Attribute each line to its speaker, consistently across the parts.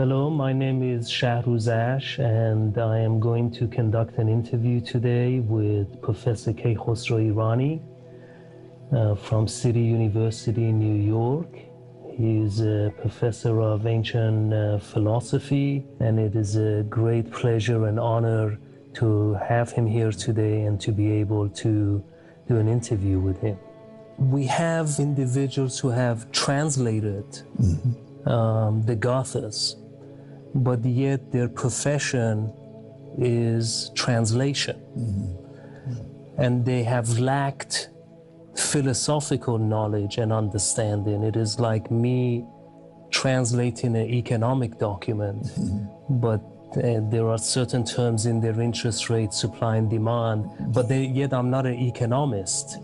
Speaker 1: Hello, my name is Shahruz Ash, and I am going to conduct an interview today with Professor Keykhosro Irani uh, from City University in New York. He is a professor of ancient uh, philosophy, and it is a great pleasure and honor to have him here today and to be able to do an interview with him. We have individuals who have translated um, the Gathas, but yet their profession is translation. And they have lacked philosophical knowledge and understanding. It is like me translating an economic document, but uh, there are certain terms in their interest rate, supply and demand, but they, yet I'm not an economist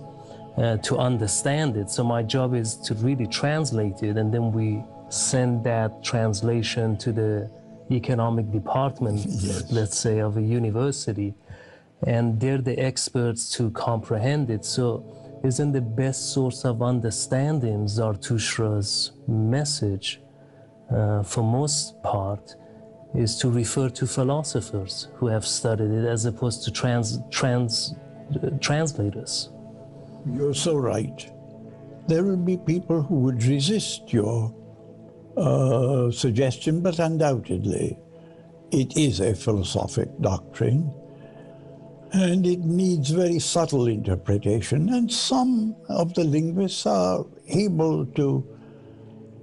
Speaker 1: uh, to understand it. So my job is to really translate it, and then we send that translation to the economic department,
Speaker 2: Yes.
Speaker 1: let's say, of a university, and they're the experts to comprehend it. So isn't the best source of understanding Zarathustra's message uh, for most part is to refer to philosophers who have studied it as opposed to trans, trans, uh, translators.
Speaker 2: You're so right. There will be people who would resist your suggestion, but undoubtedly it is a philosophic doctrine and it needs very subtle interpretation. And some of the linguists are able to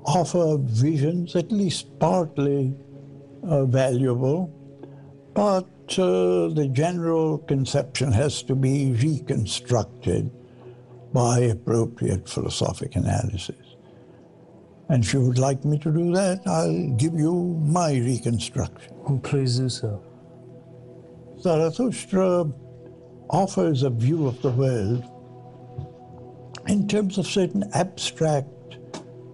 Speaker 2: offer visions, at least partly uh, valuable, but uh, the general conception has to be reconstructed by appropriate philosophic analysis. And if you would like me to do that, I'll give you my reconstruction.
Speaker 1: Please do so.
Speaker 2: Zarathustra offers a view of the world in terms of certain abstract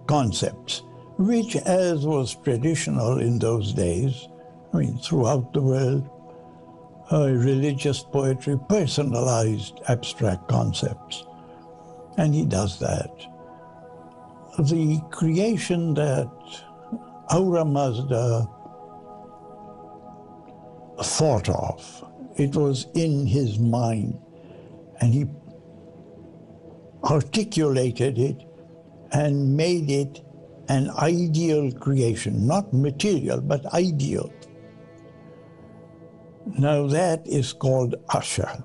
Speaker 2: concepts, which, as was traditional in those days, I mean, throughout the world, uh, religious poetry personalized abstract concepts. And he does that. The creation that Ahura Mazda thought of. It was in his mind, and he articulated it and made it an ideal creation, not material, but ideal. Now that is called Asha.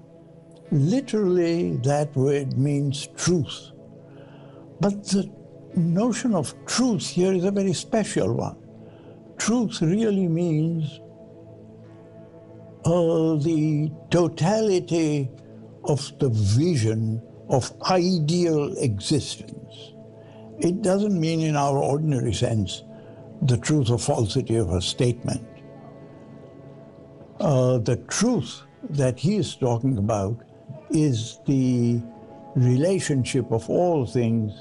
Speaker 2: Literally, that word means truth. But the notion of truth here is a very special one. Truth really means uh, the totality of the vision of ideal existence. It doesn't mean, in our ordinary sense, the truth or falsity of a statement. Uh, the truth that he is talking about is the relationship of all things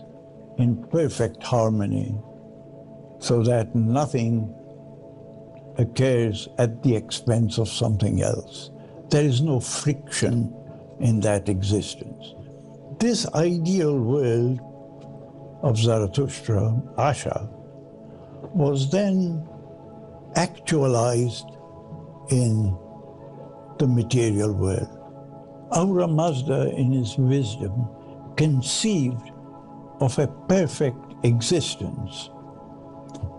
Speaker 2: in perfect harmony, so that nothing occurs at the expense of something else. There is no friction in that existence. This ideal world of Zarathustra, Asha, was then actualized in the material world. Ahura Mazda, in his wisdom, conceived of a perfect existence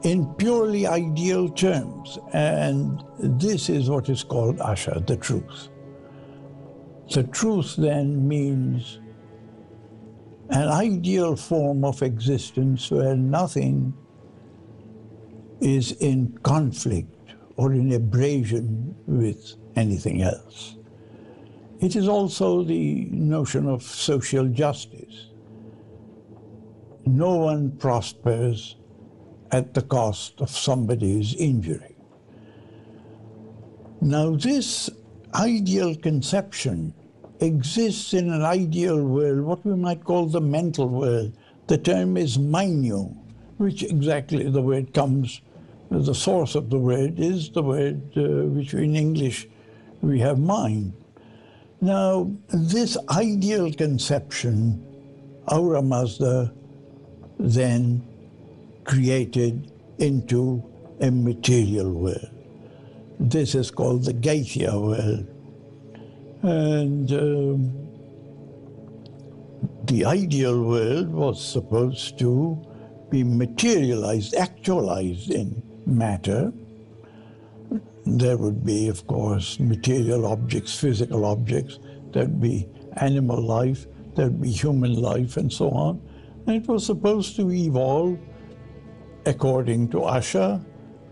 Speaker 2: in purely ideal terms. And this is what is called Asha, the truth. The truth then means an ideal form of existence where nothing is in conflict or in abrasion with anything else. It is also the notion of social justice. No one prospers at the cost of somebody's injury. Now, this ideal conception exists in an ideal world, what we might call the mental world. The term is mainyu, which exactly the word comes, the source of the word is the word uh, which in English we have mind. Now, this ideal conception, Ahura Mazda then created into a material world. This is called the Gaithya world. And um, the ideal world was supposed to be materialized, actualized in matter. There would be, of course, material objects, physical objects, there'd be animal life, there'd be human life, and so on. It was supposed to evolve, according to Asha,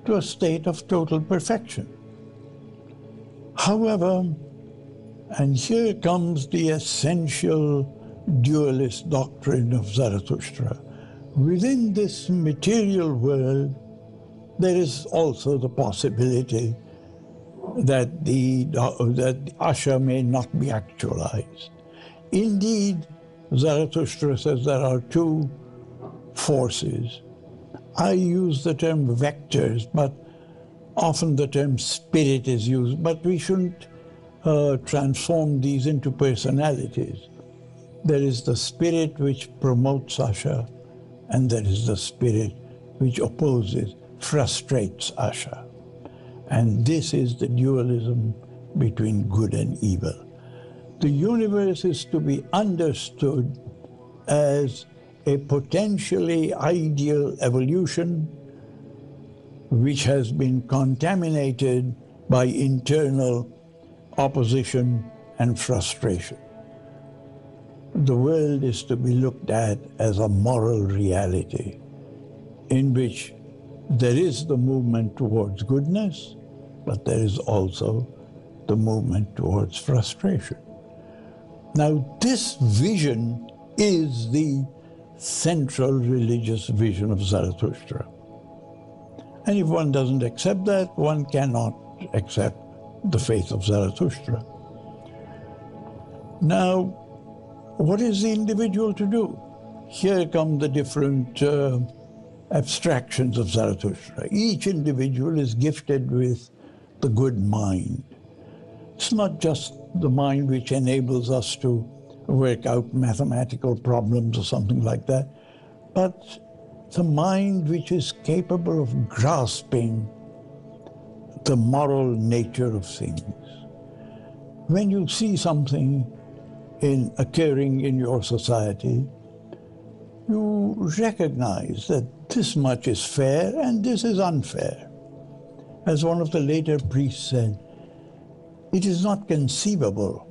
Speaker 2: to a state of total perfection. However, and here comes the essential dualist doctrine of Zarathustra. Within this material world, there is also the possibility that the that Asha may not be actualized. Indeed, Zarathustra says there are two forces. I use the term vectors, but often the term spirit is used, but we shouldn't uh, transform these into personalities. There is the spirit which promotes Asha, and there is the spirit which opposes, frustrates Asha. And this is the dualism between good and evil. The universe is to be understood as a potentially ideal evolution which has been contaminated by internal opposition and frustration the world is to be looked at as a moral reality in which there is the movement towards goodness, but there is also the movement towards frustration. Now, this vision is the central religious vision of Zarathustra. And if one doesn't accept that, one cannot accept the faith of Zarathustra. Now, what is the individual to do? Here come the different uh, abstractions of Zarathustra. Each individual is gifted with the good mind. It's not just the mind which enables us to work out mathematical problems or something like that, but the mind which is capable of grasping the moral nature of things. When you see something in occurring in your society, you recognize that this much is fair and this is unfair. As one of the later priests said, it is not conceivable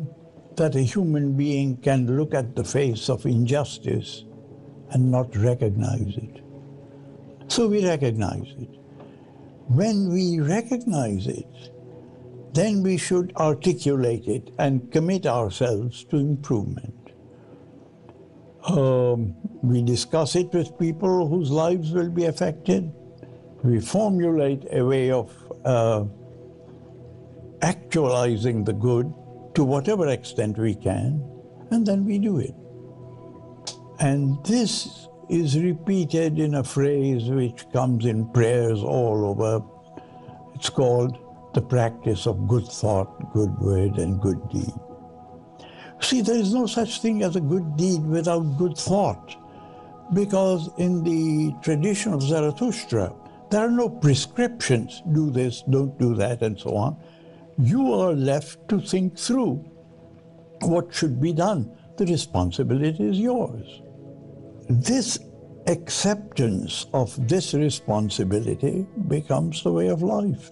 Speaker 2: that a human being can look at the face of injustice and not recognize it. So we recognize it. When we recognize it, then we should articulate it and commit ourselves to improvement. Um, we discuss it with people whose lives will be affected. We formulate a way of uh, actualizing the good to whatever extent we can, and then we do it. And this is repeated in a phrase which comes in prayers all over. It's called the practice of good thought, good word, and good deed. See, there is no such thing as a good deed without good thought, because in the tradition of Zarathustra, there are no prescriptions do this, don't do that, and so on. You are left to think through what should be done. The responsibility is yours. This acceptance of this responsibility becomes the way of life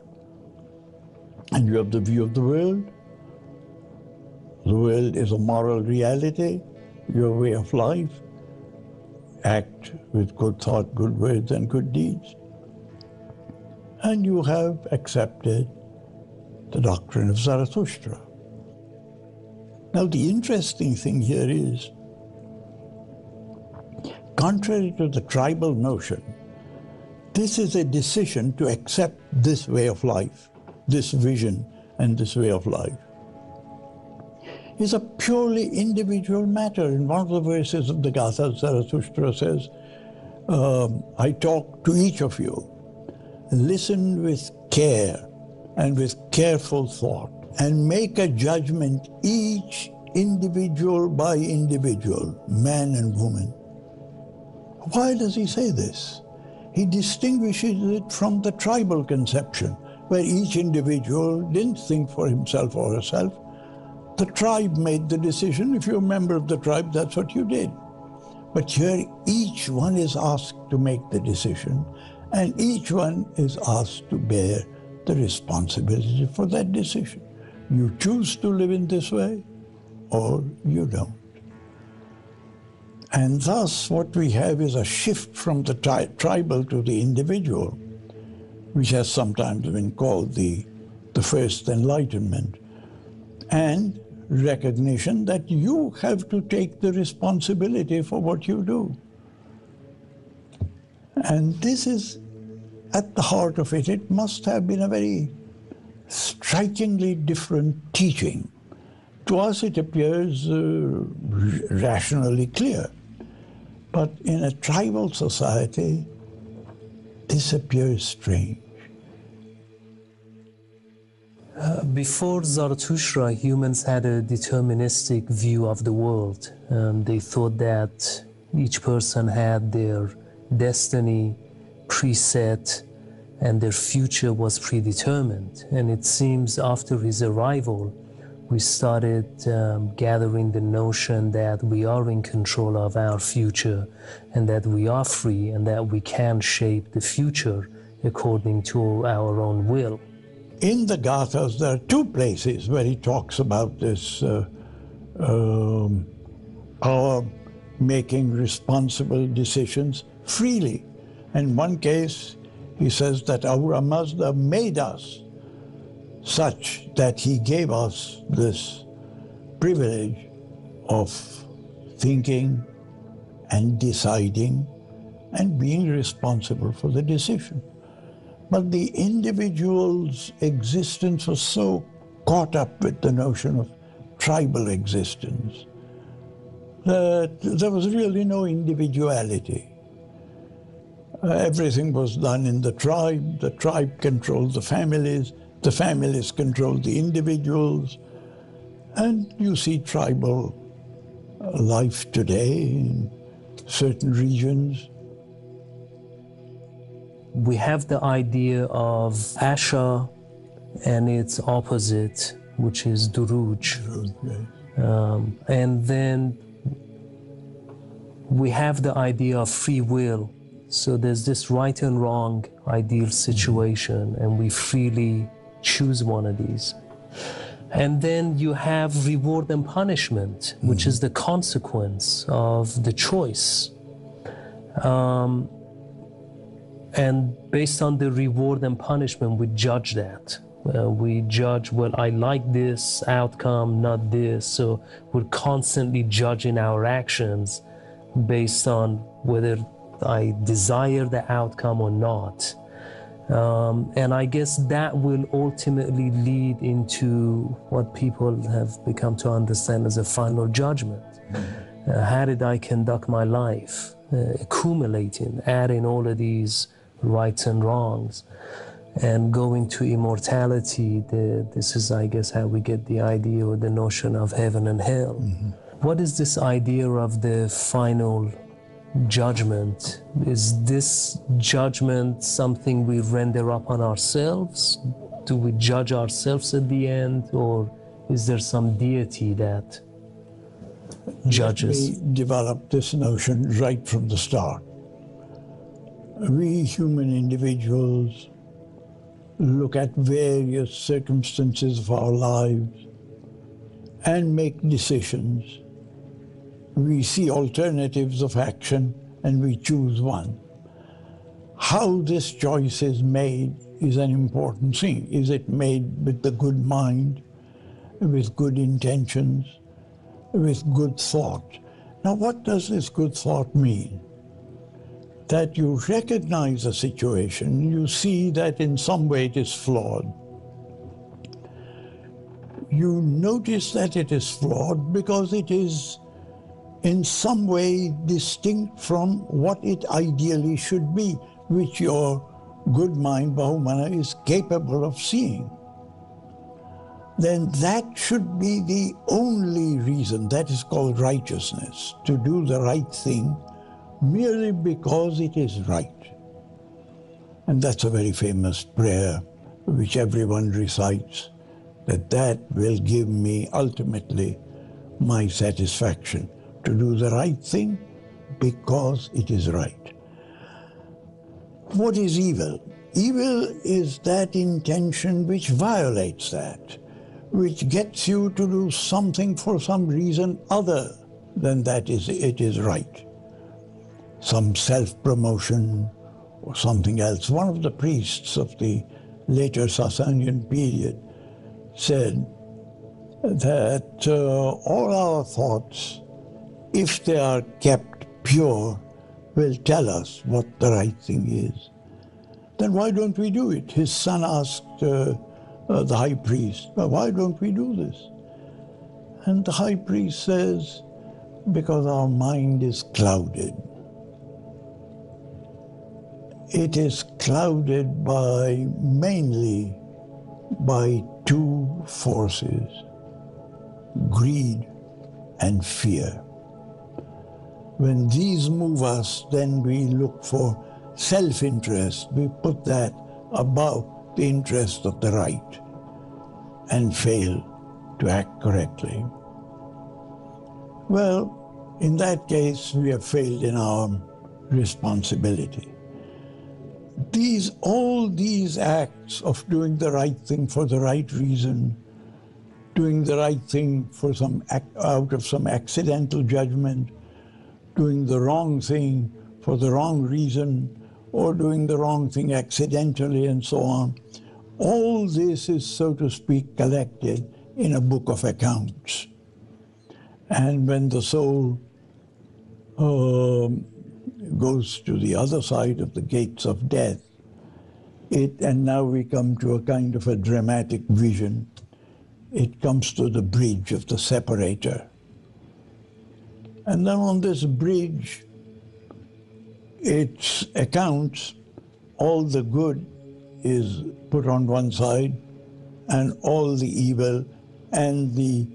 Speaker 2: and you have the view of the world. The world is a moral reality, your way of life. Act with good thought, good words, and good deeds. And you have accepted the doctrine of Zarathustra. Now, the interesting thing here is, contrary to the tribal notion, this is a decision to accept this way of life this vision and this way of life It's a purely individual matter. In one of the verses of the Gatha, Zarathustra says, um, I talk to each of you. Listen with care and with careful thought and make a judgment each individual by individual, man and woman. Why does he say this? he distinguishes it from the tribal conception, where each individual didn't think for himself or herself. The tribe made the decision. If you're a member of the tribe, that's what you did. But here, each one is asked to make the decision, and each one is asked to bear the responsibility for that decision. You choose to live in this way, or you don't. And thus, what we have is a shift from the tri- tribal to the individual, which has sometimes been called the, the first enlightenment, and recognition that you have to take the responsibility for what you do. And this is at the heart of it. It must have been a very strikingly different teaching. To us, it appears uh, rationally clear. But in a tribal society, this appears strange.
Speaker 1: Uh, before Zarathustra, humans had a deterministic view of the world. Um, they thought that each person had their destiny preset and their future was predetermined. And it seems after his arrival, we started um, gathering the notion that we are in control of our future and that we are free and that we can shape the future according to our own will.
Speaker 2: In the Gathas, there are two places where he talks about this uh, um, our making responsible decisions freely. In one case, he says that Ahura Mazda made us such that he gave us this privilege of thinking and deciding and being responsible for the decision. But the individual's existence was so caught up with the notion of tribal existence that there was really no individuality. Uh, everything was done in the tribe, the tribe controlled the families, the families controlled the individuals, and you see tribal life today in certain regions.
Speaker 1: We have the idea of Asha and its opposite, which is Druj. Um, and then we have the idea of free will. So there's this right and wrong ideal situation, and we freely choose one of these. And then you have reward and punishment, which mm-hmm. is the consequence of the choice. Um, and based on the reward and punishment, we judge that. Uh, we judge, well, I like this outcome, not this. So we're constantly judging our actions based on whether I desire the outcome or not. Um, and I guess that will ultimately lead into what people have become to understand as a final judgment. Uh, how did I conduct my life? Uh, accumulating, adding all of these rights and wrongs, and going to immortality. The, this is, I guess, how we get the idea or the notion of heaven and hell. Mm-hmm. What is this idea of the final judgment. Is this judgment something we render upon ourselves? Do we judge ourselves at the end, or is there some deity that judges?
Speaker 2: We developed this notion right from the start. We human individuals look at various circumstances of our lives and make decisions we see alternatives of action and we choose one. How this choice is made is an important thing. Is it made with the good mind, with good intentions, with good thought? Now, what does this good thought mean? That you recognize a situation, you see that in some way it is flawed. You notice that it is flawed because it is in some way distinct from what it ideally should be, which your good mind, Vohumana, is capable of seeing. Then that should be the only reason, that is called righteousness, to do the right thing merely because it is right. And that's a very famous prayer which everyone recites, that that will give me ultimately my satisfaction to do the right thing because it is right. What is evil? Evil is that intention which violates that, which gets you to do something for some reason other than that is it is right. Some self-promotion or something else. One of the priests of the later Sasanian period said that uh, all our thoughts, if they are kept pure, will tell us what the right thing is. Then why don't we do it? His son asked uh, uh, the high priest, well, why don't we do this? And the high priest says, because our mind is clouded. It is clouded by mainly by two forces greed and fear. When these move us, then we look for self interest. We put that above the interest of the right and fail to act correctly. Well, in that case, we have failed in our responsibility. These, all these acts of doing the right thing for the right reason, doing the right thing for some out of some accidental judgment, doing the wrong thing for the wrong reason, or doing the wrong thing accidentally, and so on. All this is, so to speak, collected in a book of accounts. And when the soul uh, goes to the other side of the gates of death, it, and now we come to a kind of a dramatic vision. It comes to the bridge of the separator. And then on this bridge, its accounts, all the good is put on one side, and all the evil and the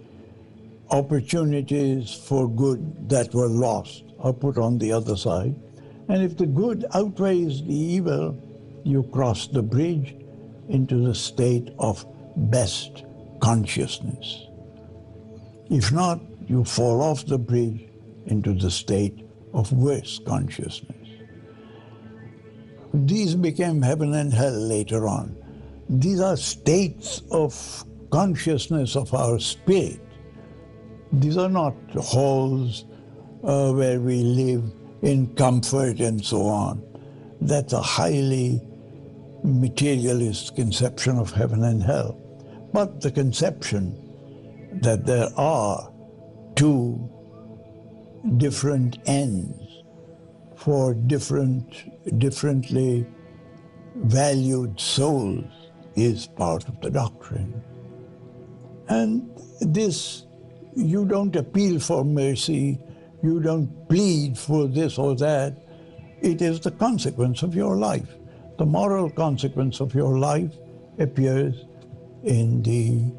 Speaker 2: opportunities for good that were lost are put on the other side. And if the good outweighs the evil, you cross the bridge into the state of best consciousness. If not, you fall off the bridge into the state of worst consciousness. These became heaven and hell later on. These are states of consciousness of our spirit. These are not halls uh, where we live in comfort and so on. That's a highly materialist conception of heaven and hell. But the conception that there are two different ends for different, differently valued souls is part of the doctrine. And this, you don't appeal for mercy, you don't plead for this or that. It is the consequence of your life. The moral consequence of your life appears in the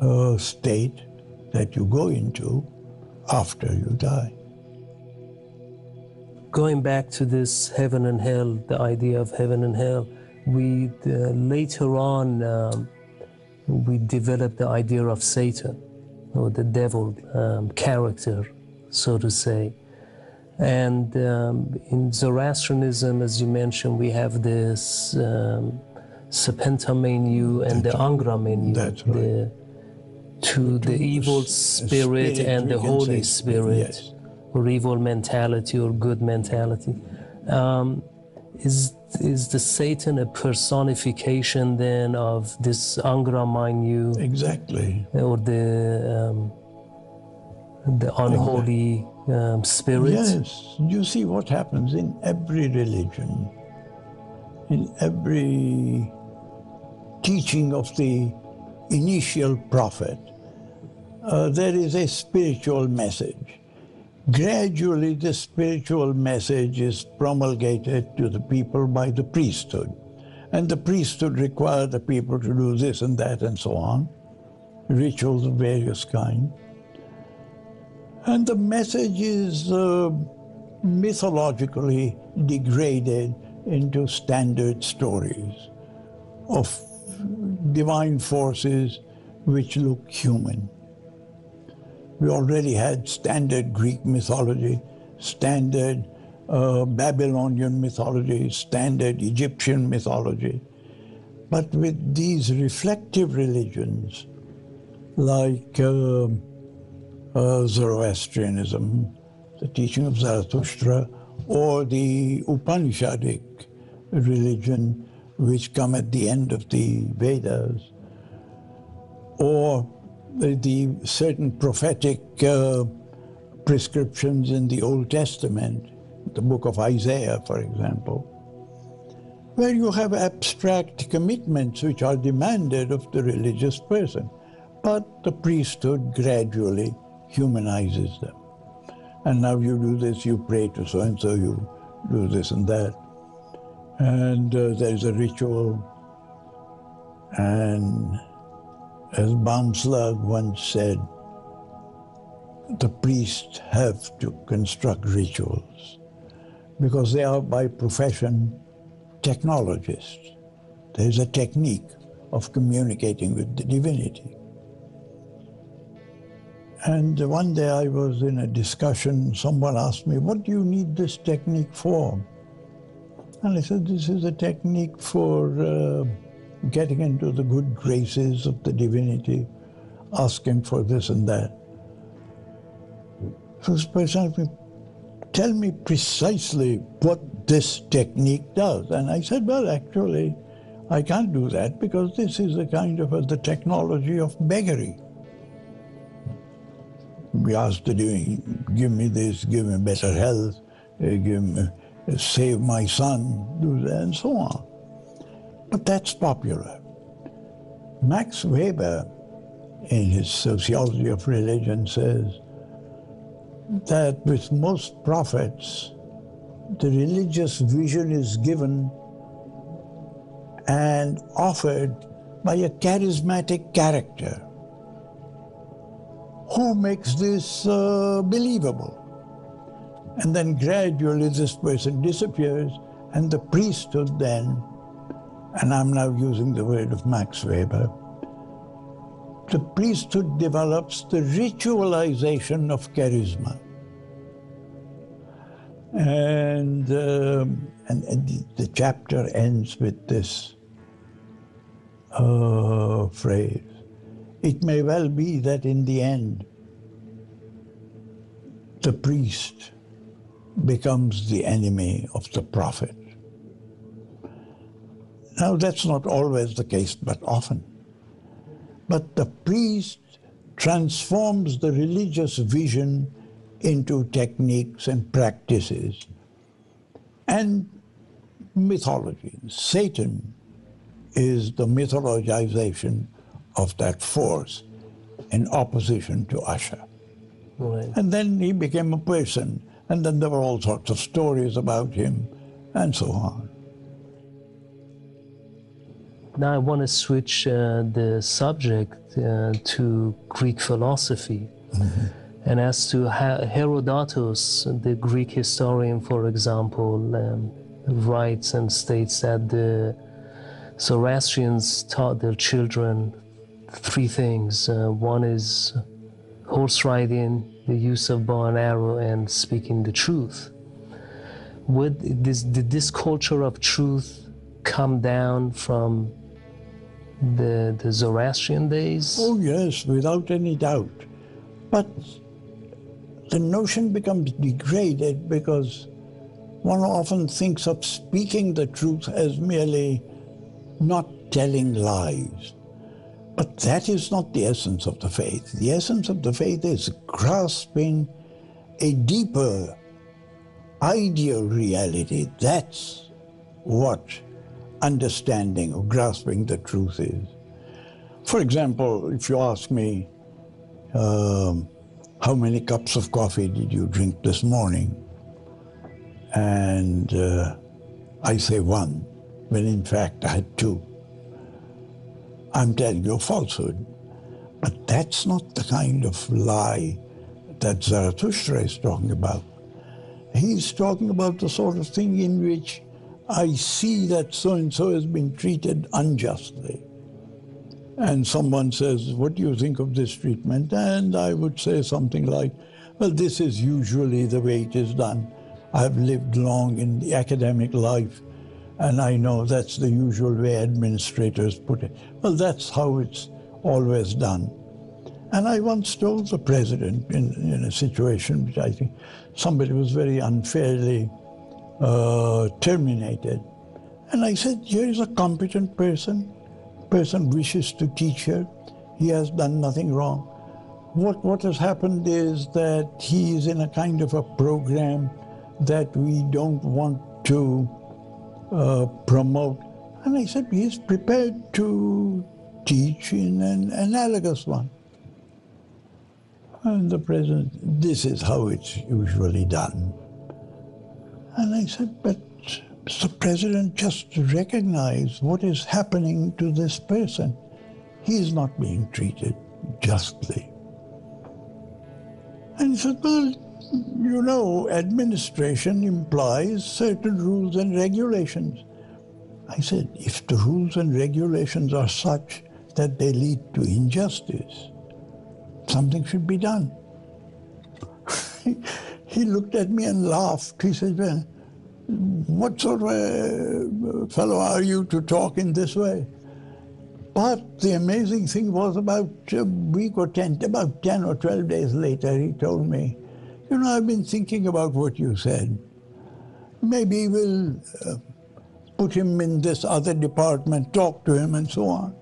Speaker 2: uh, state that you go into after you die
Speaker 1: going back to this heaven and hell, the idea of heaven and hell, we uh, later on um, we developed the idea of Satan or the devil um, character, so to say. And um, in Zoroastrianism, as you mentioned, we have this um, mainyu and That's the Angra Mainyu.
Speaker 2: That's right. The,
Speaker 1: to the, evil spirit, spirit and the Holy Spirit. Or evil mentality or good mentality. Um, is is the Satan a personification then of this Angra Mainyu?
Speaker 2: Exactly.
Speaker 1: Or the um, the unholy um, spirit?
Speaker 2: Yes. You see what happens in every religion, in every teaching of the initial prophet. Uh, there is a spiritual message. Gradually, the spiritual message is promulgated to the people by the priesthood. And the priesthood require the people to do this and that and so on, rituals of various kinds. And the message is uh, mythologically degraded into standard stories of divine forces which look human. We already had standard Greek mythology, standard uh, Babylonian mythology, standard Egyptian mythology. But with these reflective religions, like uh, uh, Zoroastrianism, the teaching of Zarathustra, or the Upanishadic religion, which come at the end of the Vedas, or the, certain prophetic uh, prescriptions in the Old Testament, the book of Isaiah, for example, where you have abstract commitments which are demanded of the religious person, but the priesthood gradually humanizes them. And now you do this, you pray to so and so, you do this and that. And uh, there's a ritual. And as Baumslag once said, the priests have to construct rituals because they are by profession technologists. There's a technique of communicating with the divinity. And one day I was in a discussion, someone asked me, What do you need this technique for? And I said, This is a technique for uh, getting into the good graces of the divinity, asking for this and that. So this person asked me, Tell me precisely what this technique does. And I said, Well, actually, I can't do that because this is a kind of a, the technology of beggary we asked to do, give me this, give me better health, uh, give me, save my son, do that, and so on. But that's popular. Max Weber, in his Sociology of Religion, says that with most prophets, the religious vision is given and offered by a charismatic character who makes this uh, believable? And then gradually this person disappears, and the priesthood then, and I'm now using the word of Max Weber, the priesthood develops the ritualization of charisma. And, um, and, and, the chapter ends with this uh, phrase it may well be that in the end, the priest becomes the enemy of the prophet. Now, that's not always the case, but often. But the priest transforms the religious vision into techniques and practices and mythology. Satan is the mythologization of that force in opposition to Asha. Right. And then he became a person, and then there were all sorts of stories about him, and so on.
Speaker 1: Now I want to switch uh, the subject uh, to Greek philosophy. Mm-hmm. And as to Herodotus, the Greek historian, for example, um, writes and states that the Zoroastrians taught their children three things. Uh, one is horse riding, the use of bow and arrow, and speaking the truth. Would this, did this culture of truth come down from the, the Zoroastrian days?
Speaker 2: Oh, yes, without any doubt. But the notion becomes degraded because one often thinks of speaking the truth as merely not telling lies. But that is not the essence of the faith. The essence of the faith is grasping a deeper ideal reality. That's what understanding or grasping the truth is. For example, if you ask me, um, how many cups of coffee did you drink this morning? And uh, I say one, when in fact I had two. I'm telling you a falsehood. But that's not the kind of lie that Zarathustra is talking about. He's talking about the sort of thing in which I see that so and so has been treated unjustly. And someone says, What do you think of this treatment? And I would say something like, Well, this is usually the way it is done. I've lived long in the academic life, and I know that's the usual way administrators put it. Well, that's how it's always done. And I once told the president in, in a situation which I think somebody was very unfairly uh, terminated. And I said, here is a competent person. Person wishes to teach here. He has done nothing wrong. What, what has happened is that he is in a kind of a program that we don't want to uh, promote. And I said, he is prepared to teach in an analogous one. And the president, this is how it's usually done. And I said, but Mr. President, just recognize what is happening to this person. He is not being treated justly. And he said, well, you know, administration implies certain rules and regulations. I said, if the rules and regulations are such that they lead to injustice, something should be done. he looked at me and laughed. He said, well, what sort of a fellow are you to talk in this way? But the amazing thing was about a week or 10, about 10 or 12 days later, he told me, you know, I've been thinking about what you said. Maybe we'll uh, put him in this other department, talk to him, and so on.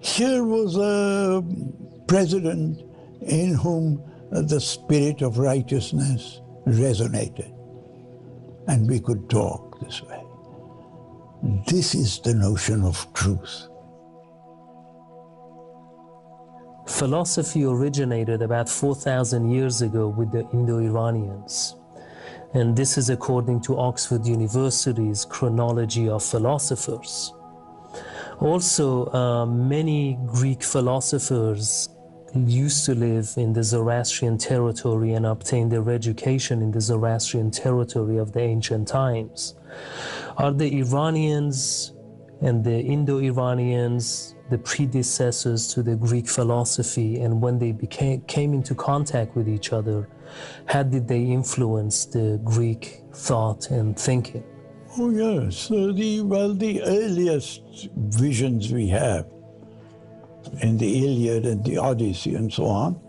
Speaker 2: Here was a president in whom the spirit of righteousness resonated, and we could talk this way. This is the notion of truth.
Speaker 1: Philosophy originated about 4,000 years ago with the Indo Iranians. And this is according to Oxford University's chronology of philosophers. Also, uh, many Greek philosophers used to live in the Zoroastrian territory and obtained their education in the Zoroastrian territory of the ancient times. Are the Iranians and the Indo Iranians the predecessors to the Greek philosophy, and when they became, came into contact with each other, how did they influence the Greek thought and thinking?
Speaker 2: Oh yes, the well, the earliest visions we have in the Iliad and the Odyssey and so on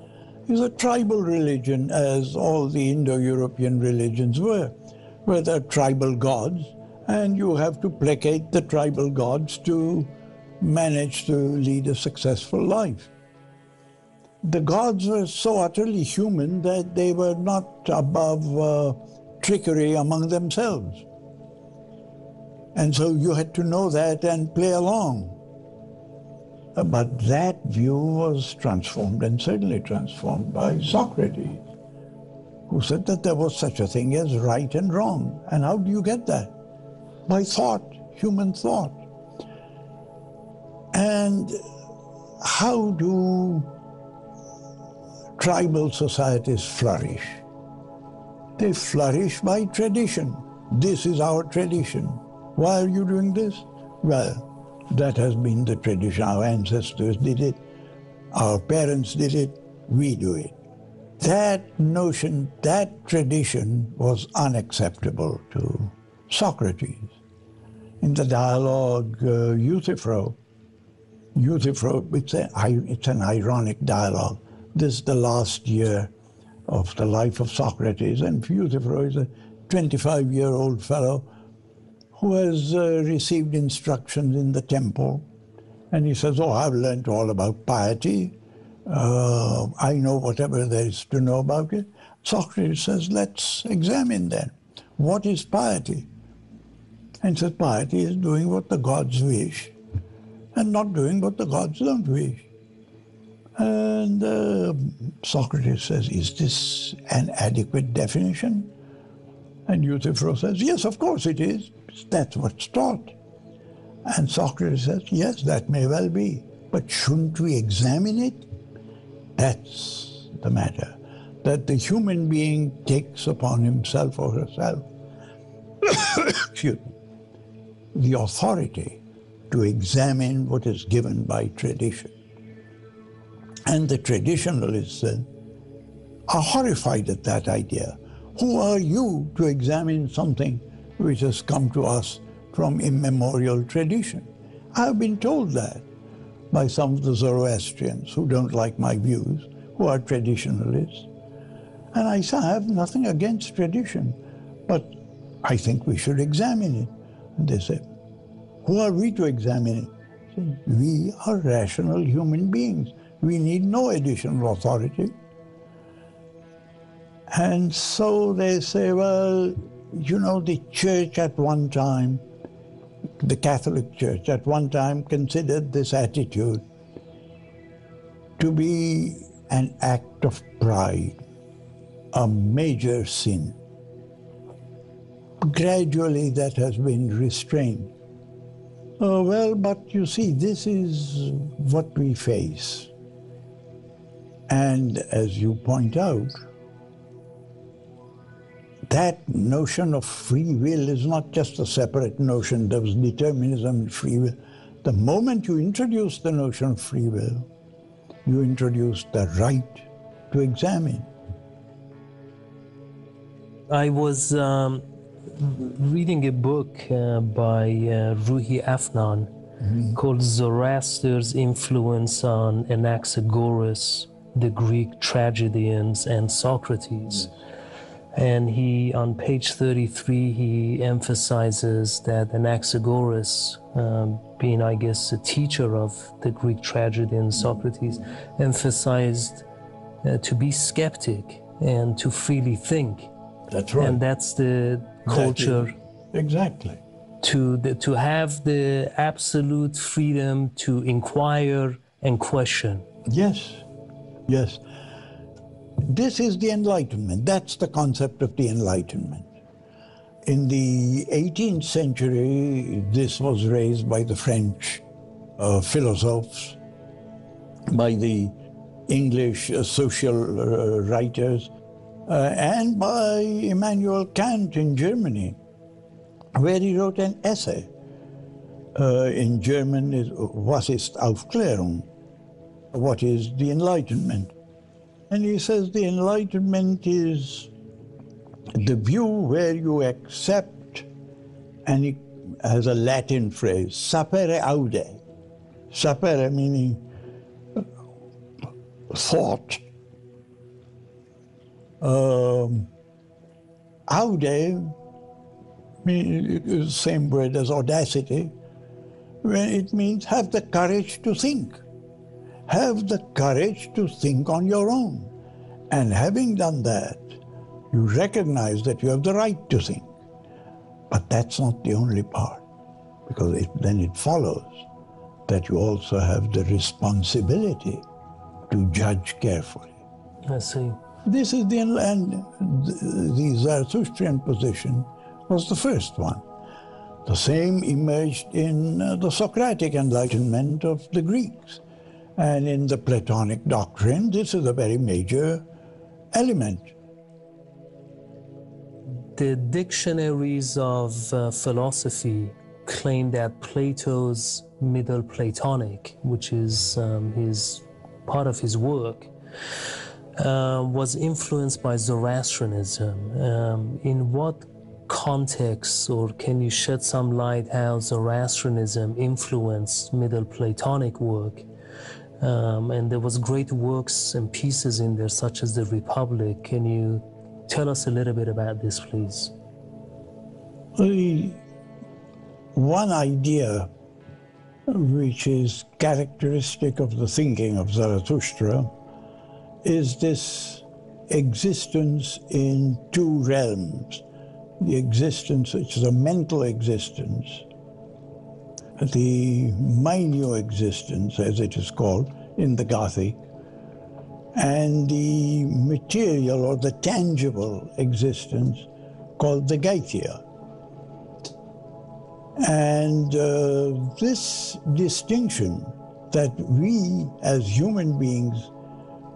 Speaker 2: is a tribal religion, as all the Indo-European religions were, where there are tribal gods, and you have to placate the tribal gods to manage to lead a successful life. The gods were so utterly human that they were not above uh, trickery among themselves. And so you had to know that and play along. Uh, but that view was transformed and certainly transformed by Socrates, who said that there was such a thing as right and wrong. And how do you get that? By thought, human thought. And how do tribal societies flourish? They flourish by tradition. This is our tradition. Why are you doing this? Well, that has been the tradition. Our ancestors did it, our parents did it, we do it. That notion, that tradition was unacceptable to Socrates. In the dialogue uh, Euthyphro, Euthyphro, it's, a, it's an ironic dialogue. This is the last year of the life of Socrates, and Euthyphro is a 25 year old fellow who has uh, received instructions in the temple. And he says, Oh, I've learned all about piety. Uh, I know whatever there is to know about it. Socrates says, Let's examine then. What is piety? And says, Piety is doing what the gods wish and not doing what the gods don't wish. And uh, Socrates says, Is this an adequate definition? And Euthyphro says, Yes, of course it is. That's what's taught. And Socrates says, Yes, that may well be. But shouldn't we examine it? That's the matter. That the human being takes upon himself or herself excuse me, the authority to examine what is given by tradition. And the traditionalists are horrified at that idea. Who are you to examine something which has come to us from immemorial tradition? I have been told that by some of the Zoroastrians who don't like my views, who are traditionalists. And I say, I have nothing against tradition, but I think we should examine it. And they said, Who are we to examine it? We are rational human beings. We need no additional authority. And so they say, well, you know, the church at one time, the Catholic Church at one time considered this attitude to be an act of pride, a major sin. Gradually, that has been restrained. Oh, well, but you see, this is what we face. And as you point out, that notion of free will is not just a separate notion. There was determinism and free will. The moment you introduce the notion of free will, you introduce the right to examine.
Speaker 1: I was um, reading a book uh, by uh, Ruhi Afnan mm-hmm. called Zoroaster's Influence on Anaxagoras, the Greek tragedians, and Socrates. Yes. And he, on page 33, he emphasizes that Anaxagoras, um, being, I guess, a teacher of the Greek tragedy and Socrates, emphasized uh, to be skeptic and to freely think.
Speaker 2: That's right.
Speaker 1: And that's the culture.
Speaker 2: Exactly.
Speaker 1: To, the, to have the absolute freedom to inquire and question.
Speaker 2: Yes, yes. This is the Enlightenment. That's the concept of the Enlightenment. In the 18th century, this was raised by the French uh, philosophers, by the English uh, social uh, writers, uh, and by Immanuel Kant in Germany, where he wrote an essay. Uh, in German, is Was ist Aufklärung? What is the Enlightenment? And he says the Enlightenment is the view where you accept, and he has a Latin phrase, sapere aude. Sapere meaning thought. Um, aude the same word as audacity. It means have the courage to think have the courage to think on your own. And having done that, you recognize that you have the right to think. But that's not the only part, because it, then it follows that you also have the responsibility to judge carefully.
Speaker 1: I see.
Speaker 2: This is the, and the Zarathustrian position was the first one. The same emerged in uh, the Socratic Enlightenment of the Greeks. And in the Platonic doctrine, this is a very major element.
Speaker 1: The dictionaries of uh, philosophy claim that Plato's Middle Platonic, which is um, his part of his work, uh, was influenced by Zoroastrianism. Um, in what context, or can you shed some light how Zoroastrianism influenced Middle Platonic work? Um, and there was great works and pieces in there, such as the Republic. Can you tell us a little bit about this, please?
Speaker 2: The one idea which is characteristic of the thinking of Zarathustra is this existence in two realms. The existence, which is a mental existence, the mainyu existence, as it is called in the Gathic, and the material or the tangible existence called the Gaithia. And uh, this distinction that we as human beings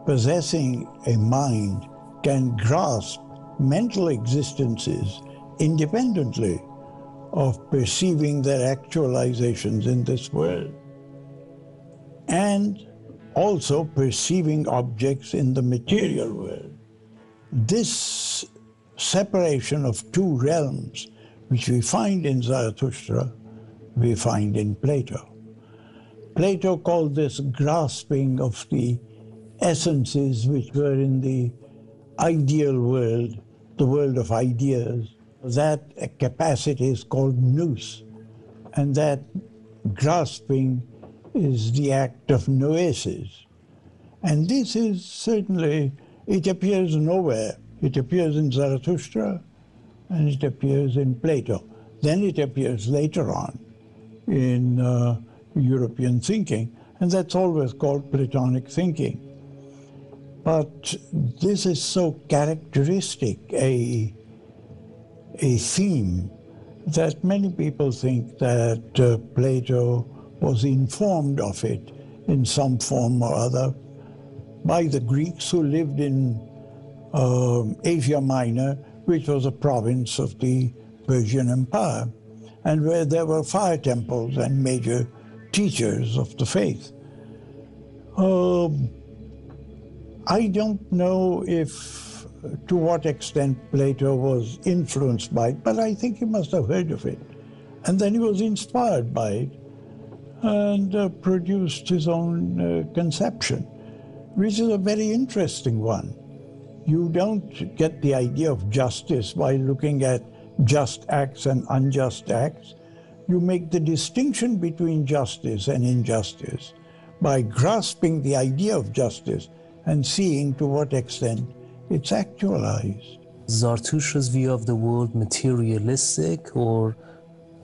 Speaker 2: possessing a mind can grasp mental existences independently of perceiving their actualizations in this world and also perceiving objects in the material world. This separation of two realms, which we find in Zarathustra, we find in Plato. Plato called this grasping of the essences which were in the ideal world, the world of ideas. That capacity is called nous, and that grasping is the act of noesis. And this is certainly, it appears nowhere. It appears in Zarathustra and it appears in Plato. Then it appears later on in uh, European thinking, and that's always called Platonic thinking. But this is so characteristic a, a theme that many people think that uh, Plato was informed of it in some form or other by the Greeks who lived in uh, Asia Minor, which was a province of the Persian Empire, and where there were fire temples and major teachers of the faith. Um, I don't know if to what extent Plato was influenced by it, but I think he must have heard of it. And then he was inspired by it and uh, produced his own uh, conception, which is a very interesting one. You don't get the idea of justice by looking at just acts and unjust acts. You make the distinction between justice and injustice by grasping the idea of justice and seeing to what extent it's actualized.
Speaker 1: Zarathustra's view of the world materialistic or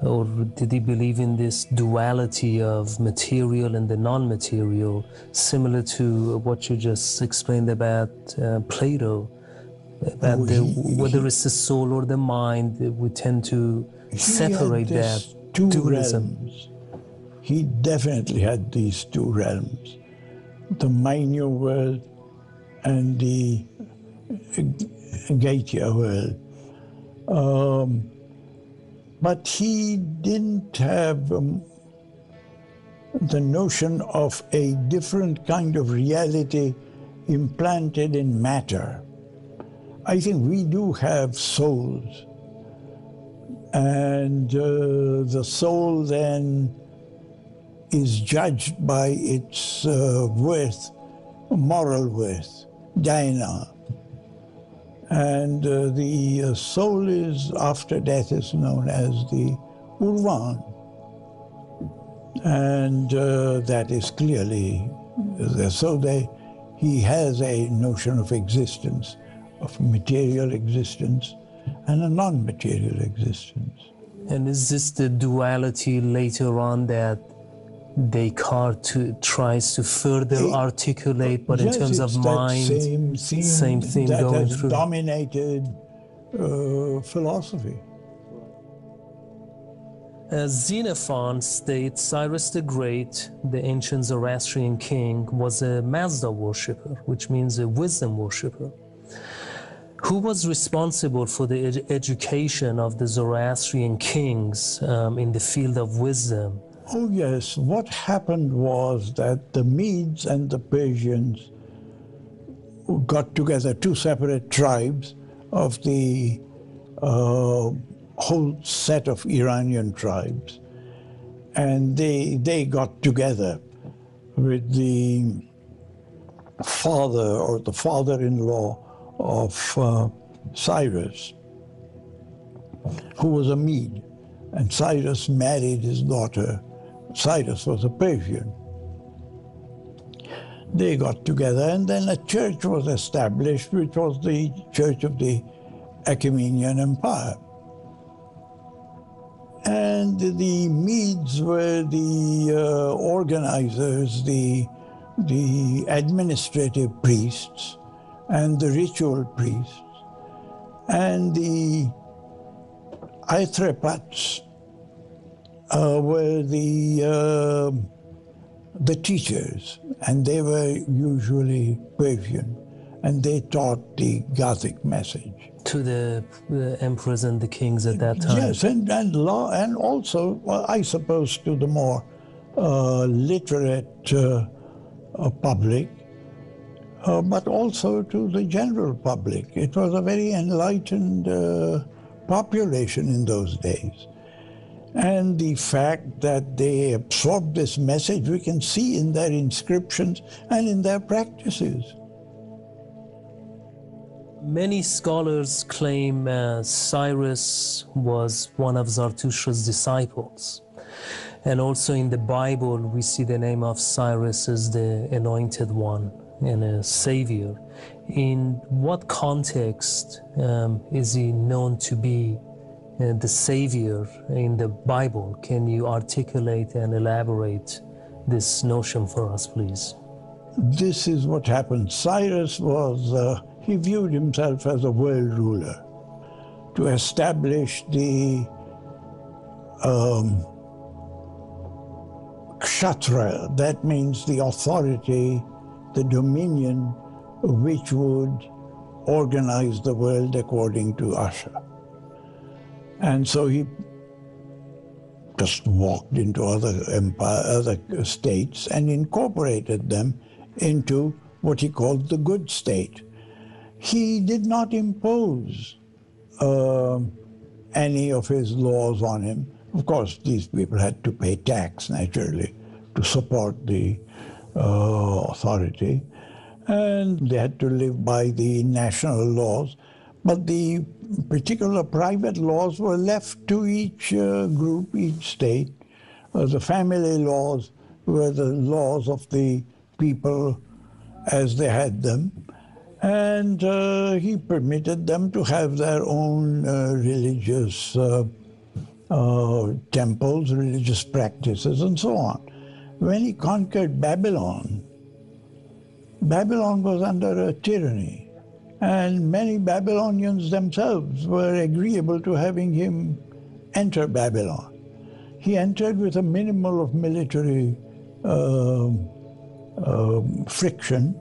Speaker 1: or did he believe in this duality of material and the non-material, similar to what you just explained about uh, Plato, about oh, the, whether he, it's the soul or the mind? We tend to separate that
Speaker 2: two dualism. Realms. He definitely had these two realms: the Mainya world and the Gatia world. Um, but he didn't have um, the notion of a different kind of reality implanted in matter. I think we do have souls. And uh, the soul then is judged by its uh, worth, moral worth, daena. And uh, the uh, soul is, after death, is known as the Urvan. And uh, that is clearly, so they, he has a notion of existence, of material existence and a non-material existence.
Speaker 1: And is this the duality later on that Descartes to, tries to further it, articulate, but
Speaker 2: yes,
Speaker 1: in terms of mind,
Speaker 2: same theme,
Speaker 1: same theme
Speaker 2: that
Speaker 1: going
Speaker 2: has
Speaker 1: through.
Speaker 2: dominated uh, philosophy.
Speaker 1: As Xenophon states, Cyrus the Great, the ancient Zoroastrian king, was a Mazda worshipper, which means a wisdom worshipper. Who was responsible for the ed education of the Zoroastrian kings um, in the field of wisdom?
Speaker 2: Oh, yes. What happened was that the Medes and the Persians got together, two separate tribes of the uh, whole set of Iranian tribes. And they, they got together with the father or the father in law of uh, Cyrus, who was a Mede. And Cyrus married his daughter Cyrus was a Persian. They got together, and then a church was established, which was the Church of the Achaemenian Empire. And the Medes were the uh, organizers, the, the administrative priests, and the ritual priests, and the Athropats, uh, were the uh, the teachers, and they were usually Persian, and they taught the Gathic message.
Speaker 1: to the, the emperors and the kings at that time.
Speaker 2: Yes, and and law, and also, well, I suppose, to the more uh, literate uh, uh, public, uh, but also to the general public. It was a very enlightened uh, population in those days. And the fact that they absorbed this message, we can see in their inscriptions and in their practices.
Speaker 1: Many scholars claim uh, Cyrus was one of Zarathustra's disciples. And also in the Bible, we see the name of Cyrus as the anointed one and a savior. In what context um, is he known to be the savior in the Bible? Can you articulate and elaborate this notion for us, please?
Speaker 2: This is what happened. Cyrus was. Uh, he viewed himself as a world ruler to establish the um, kshatra, that means the authority, the dominion which would organize the world according to Asha. And so he just walked into other empire, other states and incorporated them into what he called the good state he did not impose uh, any of his laws on him. Of course, these people had to pay tax, naturally, to support the uh, authority, and they had to live by the national laws. But the particular private laws were left to each uh, group, each state. Uh, the family laws were the laws of the people as they had them and uh, he permitted them to have their own uh, religious uh, uh, temples, religious practices, and so on. When he conquered Babylon, Babylon was under a tyranny, and many Babylonians themselves were agreeable to having him enter Babylon. He entered with a minimal of military uh, uh, friction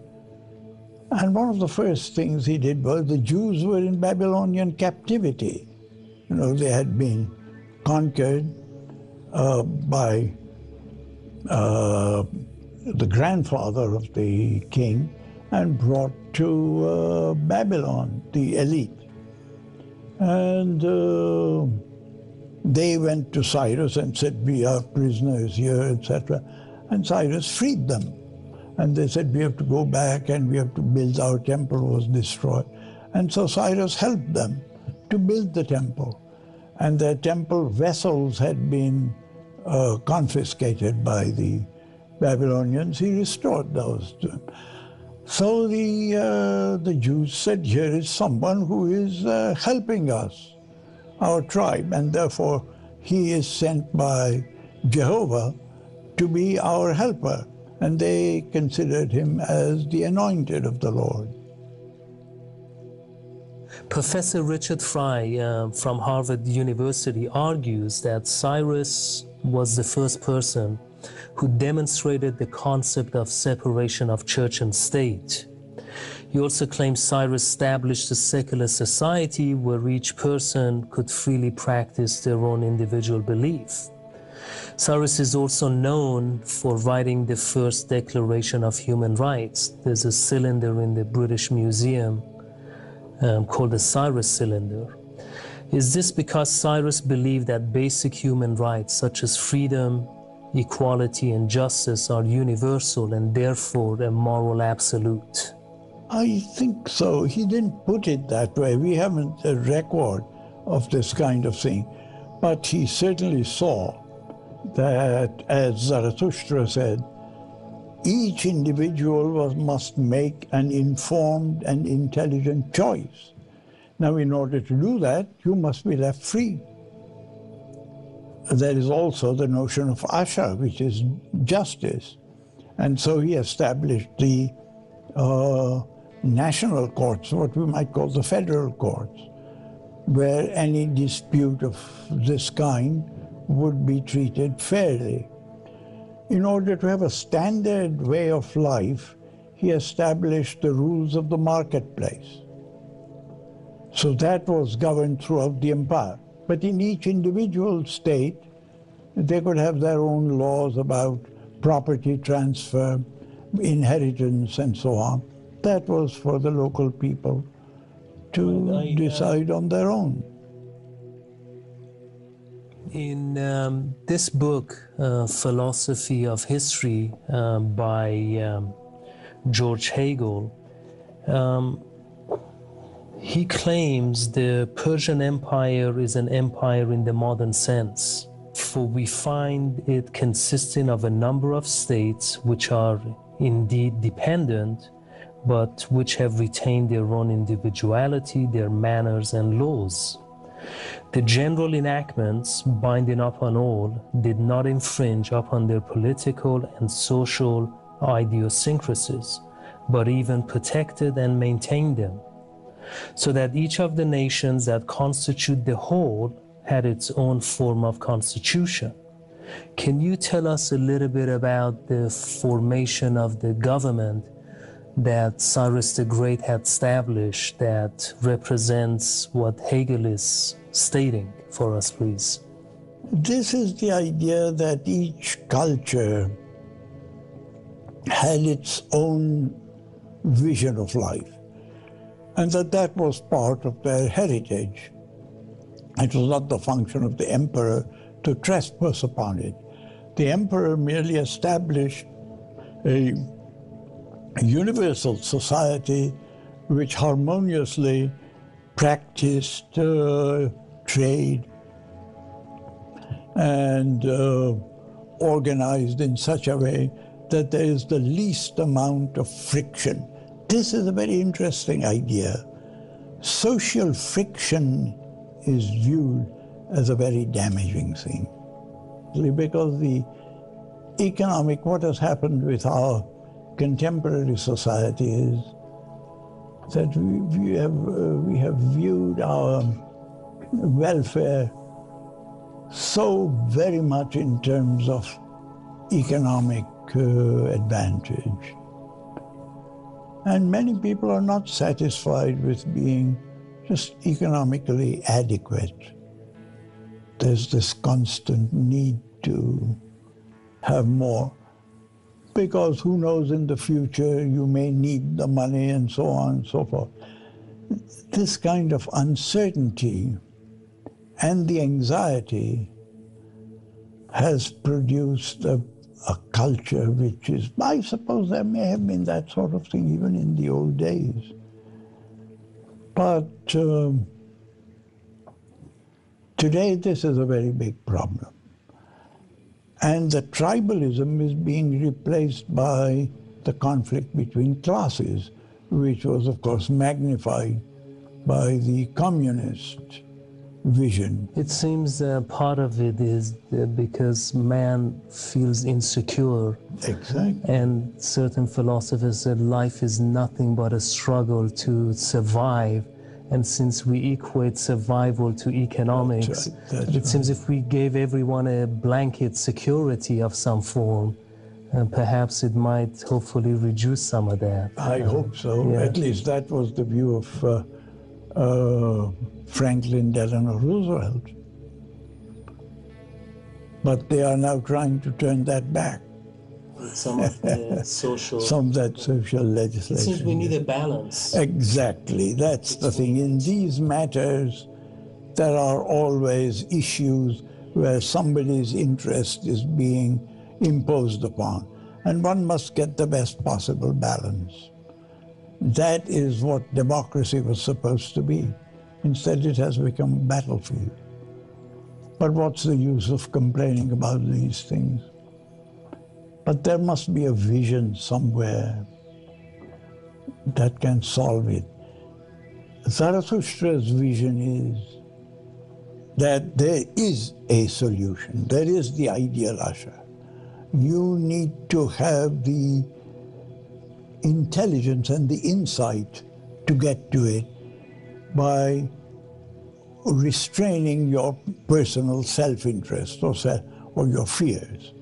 Speaker 2: and one of the first things he did was the Jews were in Babylonian captivity. You know, they had been conquered uh, by uh, the grandfather of the king and brought to uh, Babylon, the elite. And uh, they went to Cyrus and said, We are prisoners here, etc. And Cyrus freed them. And they said, we have to go back and we have to build our temple was destroyed. And so Cyrus helped them to build the temple. And their temple vessels had been uh, confiscated by the Babylonians. He restored those to them. So the, uh, the Jews said, here is someone who is uh, helping us, our tribe, and therefore he is sent by Jehovah to be our helper and they considered him as the anointed of the Lord.
Speaker 1: Professor Richard Frye uh, from Harvard University argues that Cyrus was the first person who demonstrated the concept of separation of church and state. He also claims Cyrus established a secular society where each person could freely practice their own individual belief. Cyrus is also known for writing the first Declaration of Human Rights. There's a cylinder in the British Museum um, called the Cyrus cylinder. Is this because Cyrus believed that basic human rights such as freedom, equality, and justice are universal and therefore a moral absolute?
Speaker 2: I think so. He didn't put it that way. We haven't a record of this kind of thing. But he certainly saw that, as Zarathustra said, each individual was, must make an informed and intelligent choice. Now, in order to do that, you must be left free. There is also the notion of Asha, which is justice. And so he established the uh, national courts, what we might call the federal courts, where any dispute of this kind would be treated fairly. In order to have a standard way of life, he established the rules of the marketplace. So that was governed throughout the empire. But in each individual state, they could have their own laws about property transfer, inheritance, and so on. That was for the local people to I, uh, decide on their own.
Speaker 1: In um, this book, uh, Philosophy of History, uh, by um, George Hegel, um, he claims the Persian Empire is an empire in the modern sense, for we find it consisting of a number of states which are indeed dependent, but which have retained their own individuality, their manners, and laws. The general enactments binding upon all did not infringe upon their political and social idiosyncrasies, but even protected and maintained them so that each of the nations that constitute the whole had its own form of constitution. Can you tell us a little bit about the formation of the government that Cyrus the Great had established that represents what Hegel is stating for us, please?
Speaker 2: This is the idea that each culture had its own vision of life and that that was part of their heritage. It was not the function of the emperor to trespass upon it. The emperor merely established a, universal society which harmoniously practiced uh, trade and uh, organized in such a way that there is the least amount of friction this is a very interesting idea. Social friction is viewed as a very damaging thing because the economic, what has happened with our contemporary society is that we, we have, uh, we have viewed our welfare so very much in terms of economic uh, advantage. And many people are not satisfied with being just economically adequate. There's this constant need to have more because who knows in the future you may need the money and so on and so forth. This kind of uncertainty and the anxiety has produced a a culture which is, I suppose there may have been that sort of thing even in the old days. But um, today this is a very big problem. And the tribalism is being replaced by the conflict between classes, which was, of course, magnified by the communist vision.
Speaker 1: It seems uh, part of it is because man feels insecure.
Speaker 2: Exactly.
Speaker 1: And certain philosophers said life is nothing but a struggle to survive. And since we equate survival to economics, That's right. That's it right. seems if we gave everyone a blanket security of some form, uh, perhaps it might hopefully reduce some of that.
Speaker 2: I hope so. Yeah. At least that was the view of. Franklin Delano Roosevelt. But they are now trying to turn that back.
Speaker 1: Some of the social.
Speaker 2: Some of that social legislation. It
Speaker 1: seems we need a balance.
Speaker 2: Exactly. That's the thing. In these matters, there are always issues where somebody's interest is being imposed upon. And one must get the best possible balance. That is what democracy was supposed to be. Instead, it has become a battlefield. But what's the use of complaining about these things? But there must be a vision somewhere that can solve it. Zarathustra's vision is that there is a solution. There is the ideal Asha. You need to have the intelligence and the insight to get to it by restraining your personal self-interest or, or your fears.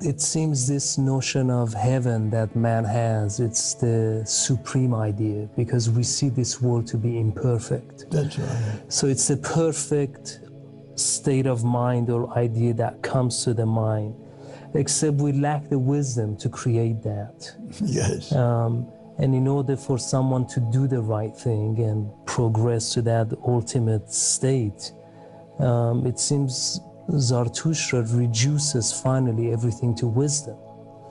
Speaker 1: it seems this notion of heaven that man has, it's the supreme idea because we see this world to be imperfect.
Speaker 2: That's right.
Speaker 1: So it's a perfect state of mind or idea that comes to the mind, except we lack the wisdom to create that.
Speaker 2: Yes.
Speaker 1: Um, and in order for someone to do the right thing and progress to that ultimate state, um, it seems Zarathustra reduces finally everything to wisdom.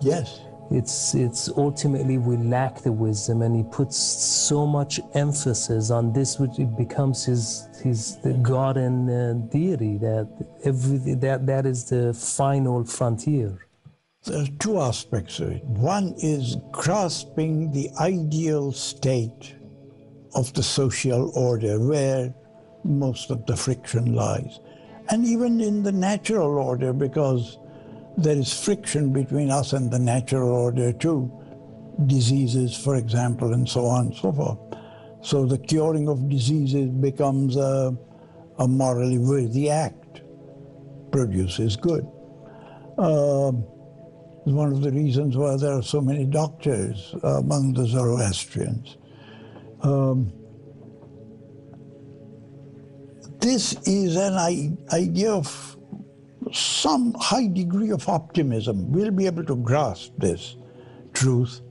Speaker 2: yes.
Speaker 1: It's, it's ultimately we lack the wisdom, and he puts so much emphasis on this, which it becomes his, his the God and uh, deity that every, that, that is the final frontier.
Speaker 2: There are two aspects of it. One is grasping the ideal state of the social order where most of the friction lies. And even in the natural order, because there is friction between us and the natural order too. Diseases, for example, and so on and so forth. So the curing of diseases becomes a, a morally worthy act, produces good. Um, is one of the reasons why there are so many doctors among the Zoroastrians. Um, this is an idea of some high degree of optimism. We'll be able to grasp this truth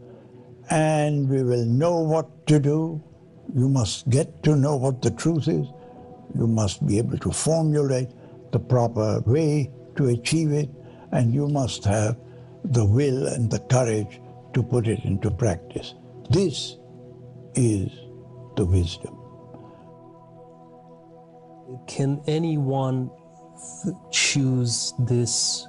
Speaker 2: and we will know what to do. You must get to know what the truth is. You must be able to formulate the proper way to achieve it, and you must have the will and the courage to put it into practice. This is the wisdom.
Speaker 1: Can anyone choose this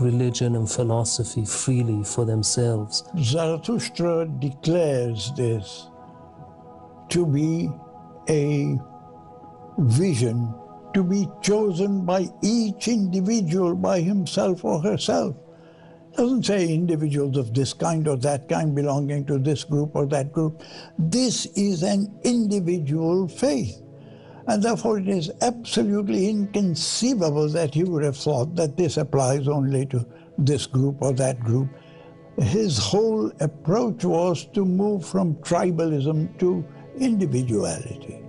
Speaker 1: religion and philosophy freely for themselves?
Speaker 2: Zarathustra declares this to be a vision to be chosen by each individual by himself or herself. Doesn't say individuals of this kind or that kind belonging to this group or that group. This is an individual faith. And therefore, it is absolutely inconceivable that he would have thought that this applies only to this group or that group. His whole approach was to move from tribalism to individuality.